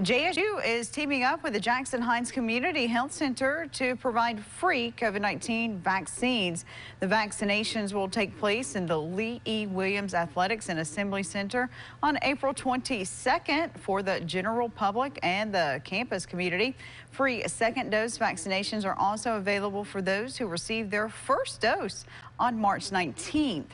JSU is teaming up with the Jackson-Hinds Community Health Center to provide free COVID-19 vaccines. The vaccinations will take place in the Lee E. Williams Athletics and Assembly Center on April 22nd for the general public and the campus community. Free second dose vaccinations are also available for those who received their first dose on March 19th.